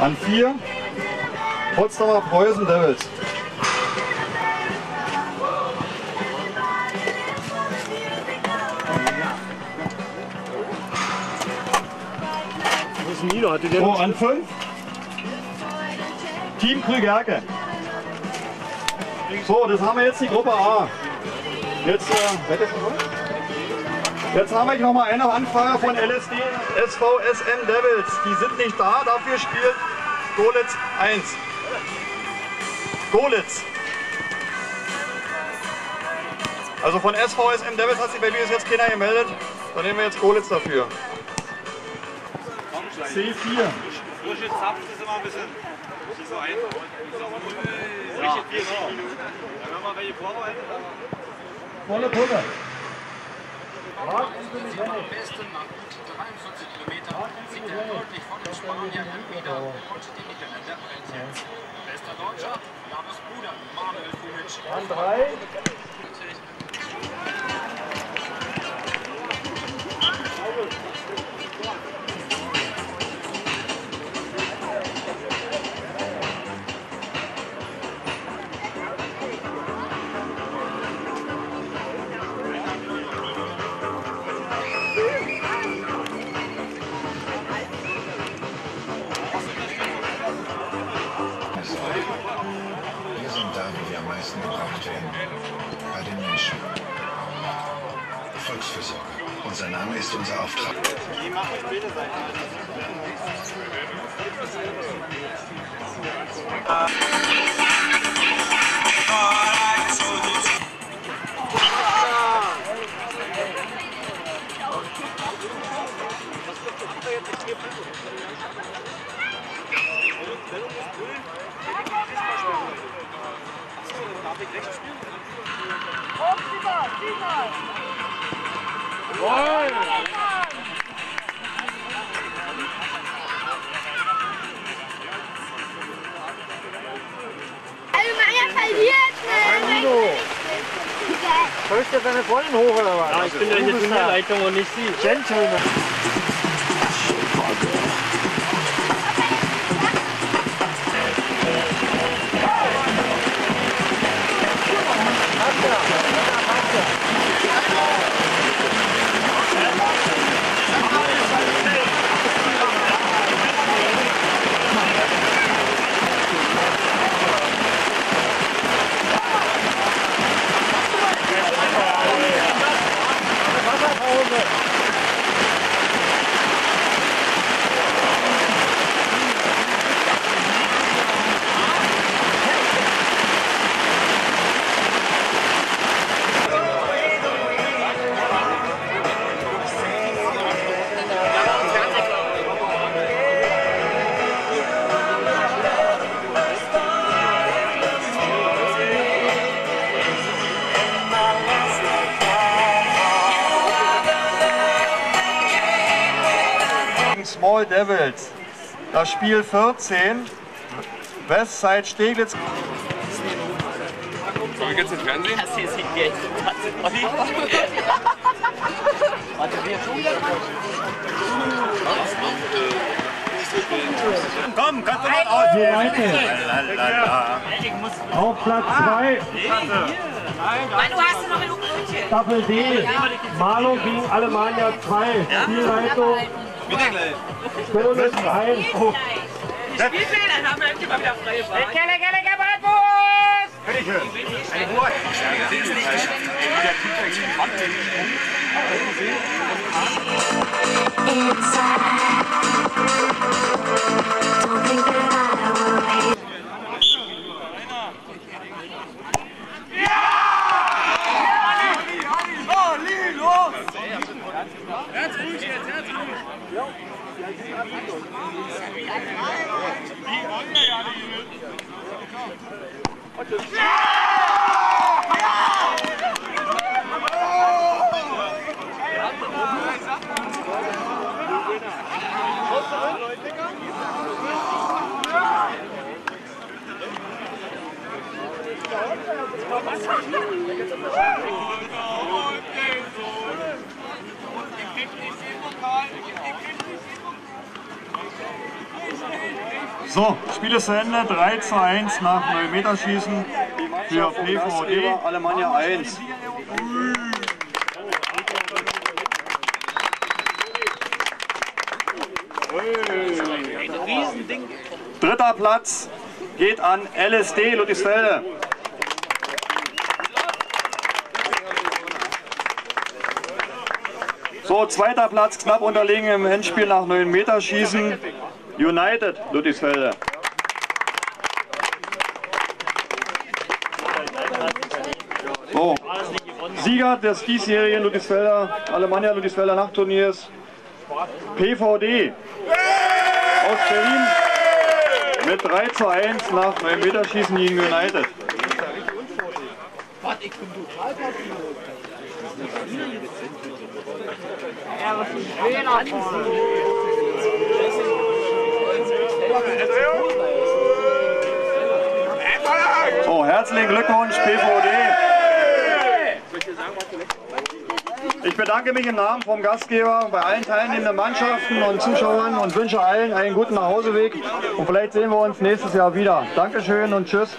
An 4 Potsdamer Preußen Devils. Nino? Hatte der So, an 5 Team Krügerke. So, das haben wir jetzt die Gruppe A. Jetzt, äh, jetzt haben wir noch mal eine Anfrage von LSD SVSM Devils. Die sind nicht da, dafür spielt Golitz 1. Golitz. Also von SVSM Devils hat sich bei mir bis jetzt keiner gemeldet. Dann nehmen wir jetzt Golitz dafür. C4. Frische Zapf ist immer ein bisschen so einfach. Frische Bier, genau. Wenn man welche vorbereitet, aber Volle Pulle. besten nach gut 43 Kilometern liegt er deutlich vor dem Spanier wieder und die Niederländer jetzt. Bester Deutscher, Javis Bruder, Manuel Fumic. An 3. gebraucht werden. Bei den Menschen. Volksfürsorge. Unser Name ist unser Auftrag. Allgemeiner verliert, ne? Sollst du deine Freundin hoch oder was? Ja, ich bin ja hier Turnierleitung und nicht Sie. Gentleman. Small Devils. Das Spiel 14. Westside Steglitz. Wie geht's im Fernsehen? Das hier sieht mir echt Olli. Komm, kannst du mal aus. Auf Platz 2, Du hast noch genug Brötchen. Staffel D. Marlo gegen Alemannia 2. Spielleitung. Stellung 1. Spielfeld, dann haben wir endlich mal wieder freie Bahn. Don't think that I will hate. Ihr kriegt nicht den Pokal. Ihr So, Spiel ist zu Ende. 3 zu 1 nach 9 Meter Schießen für PVD. Alemannia 1. Dritter Platz geht an LSD Ludwigsfelde. So, zweiter Platz knapp unterlegen im Endspiel nach 9 Meter Schießen. United Ludwigsfelde. So, Sieger des diesjährigen Ludwigsfelder, Alemannia Ludwigsfelder Nachtturniers, PVD aus Berlin mit 3 zu 1 nach 9 Meter Schießen gegen United. So, herzlichen Glückwunsch, PVD. Ich bedanke mich im Namen vom Gastgeber bei allen teilnehmenden Mannschaften und Zuschauern und wünsche allen einen guten Nachhauseweg. Und vielleicht sehen wir uns nächstes Jahr wieder. Dankeschön und tschüss.